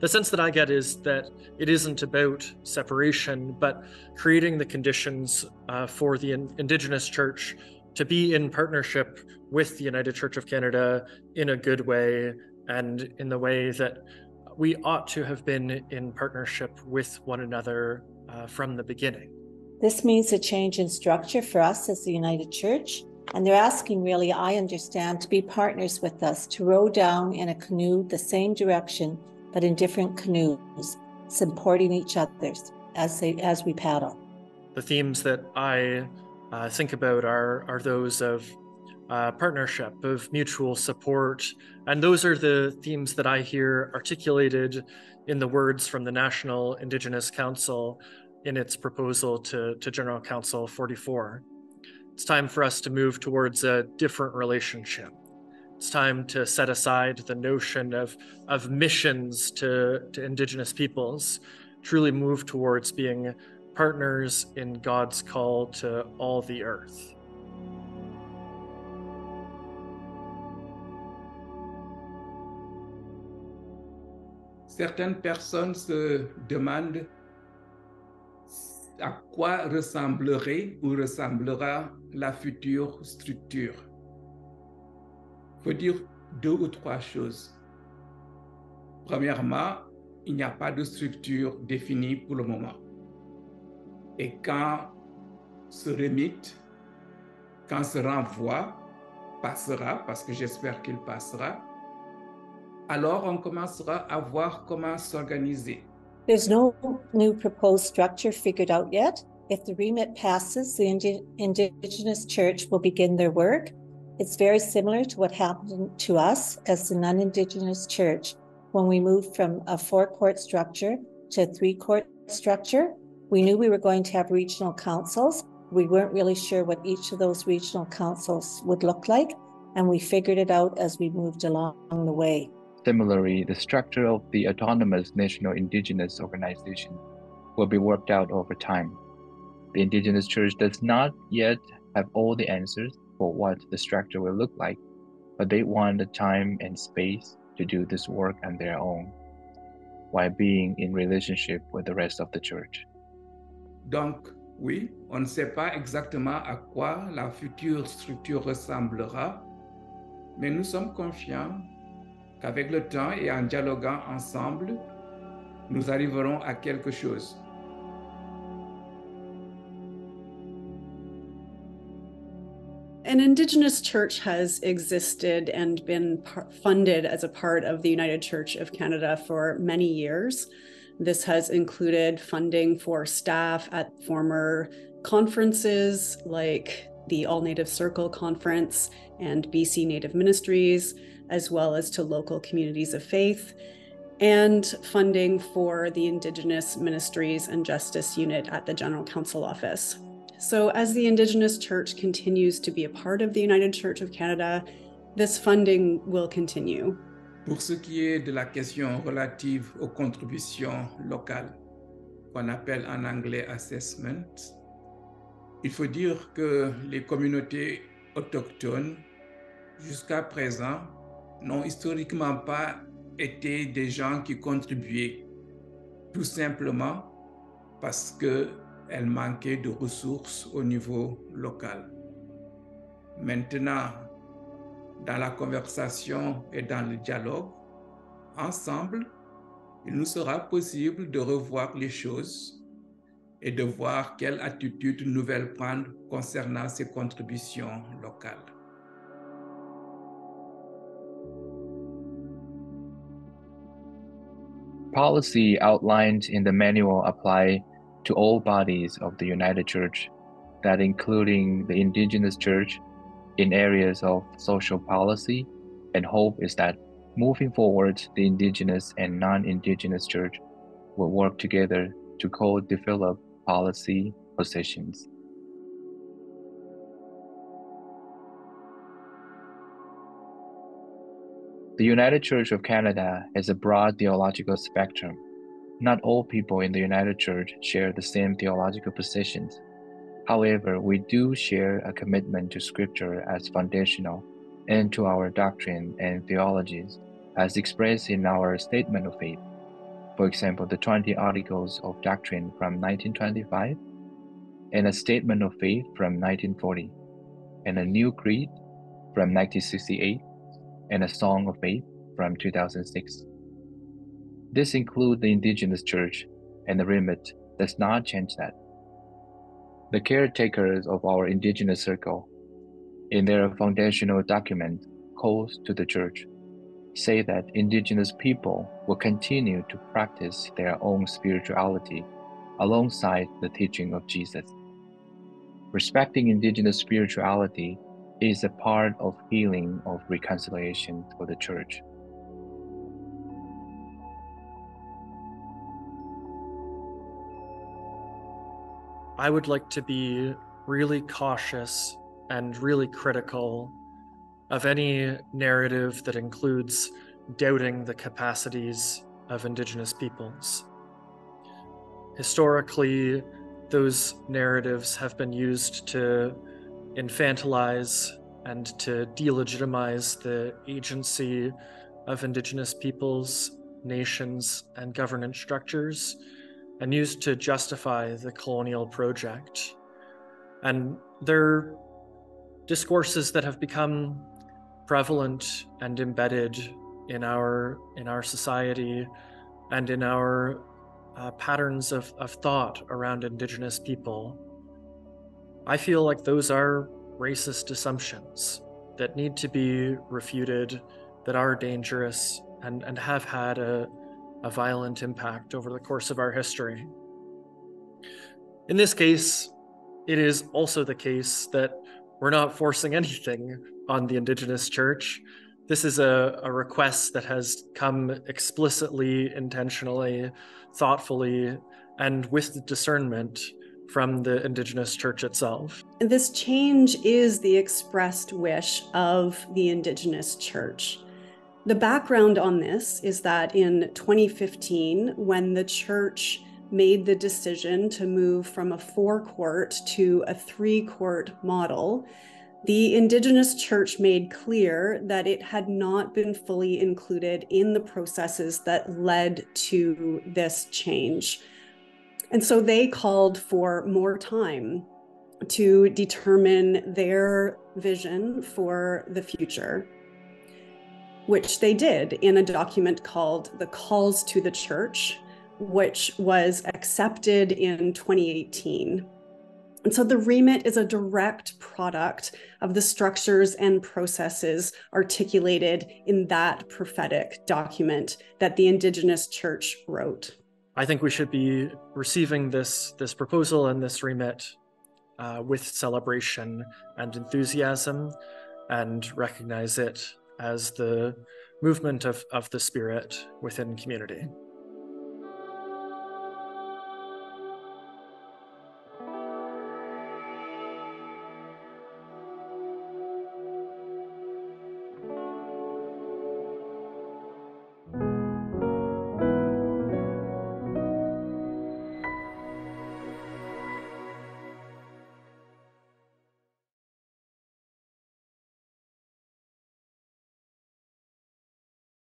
the sense that I get is that it isn't about separation, but creating the conditions uh, for the in- Indigenous Church to be in partnership with the United Church of Canada in a good way and in the way that we ought to have been in partnership with one another uh, from the beginning. This means a change in structure for us as the United Church. And they're asking, really, I understand, to be partners with us, to row down in a canoe the same direction, but in different canoes, supporting each other as, they, as we paddle. The themes that I uh, think about are, are those of uh, partnership, of mutual support. And those are the themes that I hear articulated in the words from the National Indigenous Council in its proposal to, to General Council 44. It's time for us to move towards a different relationship. It's time to set aside the notion of, of missions to, to Indigenous peoples, truly move towards being partners in God's call to all the earth. Certaines personnes se demandent à quoi ressemblerait ou ressemblera la future structure. Il faut dire deux ou trois choses. Premièrement, il n'y a pas de structure définie pour le moment. Et quand ce remit, quand ce renvoi passera, parce que j'espère qu'il passera, alors on commencera à voir comment s'organiser. There's no new proposed structure figured out yet. If the remit passes, the Indi- Indigenous Church will begin their work. It's very similar to what happened to us as the non Indigenous Church when we moved from a four court structure to a three court structure. We knew we were going to have regional councils. We weren't really sure what each of those regional councils would look like, and we figured it out as we moved along the way. Similarly, the structure of the autonomous national indigenous organization will be worked out over time. The indigenous church does not yet have all the answers for what the structure will look like, but they want the time and space to do this work on their own while being in relationship with the rest of the church. Donc, oui, on ne sait pas exactement à quoi la future structure ressemblera, mais nous sommes confiants qu'avec le temps et en dialoguant ensemble, nous arriverons à quelque chose. An Indigenous church has existed and been par- funded as a part of the United Church of Canada for many years. This has included funding for staff at former conferences like the All Native Circle Conference and BC Native Ministries, as well as to local communities of faith, and funding for the Indigenous Ministries and Justice Unit at the General Council Office. So, as the Indigenous Church continues to be a part of the United Church of Canada, this funding will continue. Pour ce qui est de la question relative aux contributions locales, qu'on appelle en anglais assessment, il faut dire que les communautés autochtones, jusqu'à présent, n'ont historiquement pas été des gens qui contribuaient, tout simplement parce qu'elles manquaient de ressources au niveau local. Maintenant, dans la conversation et dans le dialogue, ensemble, il nous sera possible de revoir les choses et de voir quelle attitude nouvelle prendre concernant ces contributions locales. Policy outlined in the manual apply to all bodies of the United Church, that including the Indigenous Church in areas of social policy, and hope is that moving forward, the Indigenous and non Indigenous Church will work together to co develop policy positions. The United Church of Canada has a broad theological spectrum. Not all people in the United Church share the same theological positions. However, we do share a commitment to Scripture as foundational and to our doctrine and theologies as expressed in our statement of faith. For example, the 20 Articles of Doctrine from 1925, and a Statement of Faith from 1940, and a New Creed from 1968, and a Song of Faith from 2006. This includes the indigenous church, and the remit does not change that. The caretakers of our indigenous circle, in their foundational document, calls to the church, say that indigenous people will continue to practice their own spirituality alongside the teaching of Jesus. Respecting indigenous spirituality is a part of healing of reconciliation for the church. I would like to be really cautious and really critical of any narrative that includes doubting the capacities of Indigenous peoples. Historically, those narratives have been used to infantilize and to delegitimize the agency of Indigenous peoples, nations, and governance structures and used to justify the colonial project. And they're discourses that have become prevalent and embedded in our in our society and in our uh, patterns of, of thought around indigenous people i feel like those are racist assumptions that need to be refuted that are dangerous and, and have had a, a violent impact over the course of our history. In this case, it is also the case that we're not forcing anything on the Indigenous Church. This is a, a request that has come explicitly, intentionally, thoughtfully, and with discernment from the Indigenous Church itself. This change is the expressed wish of the Indigenous Church. The background on this is that in 2015, when the church made the decision to move from a four court to a three court model, the Indigenous Church made clear that it had not been fully included in the processes that led to this change. And so they called for more time to determine their vision for the future which they did in a document called The Calls to the Church, which was accepted in 2018. And so the remit is a direct product of the structures and processes articulated in that prophetic document that the Indigenous Church wrote. I think we should be receiving this, this proposal and this remit uh, with celebration and enthusiasm and recognize it as the movement of, of the spirit within community.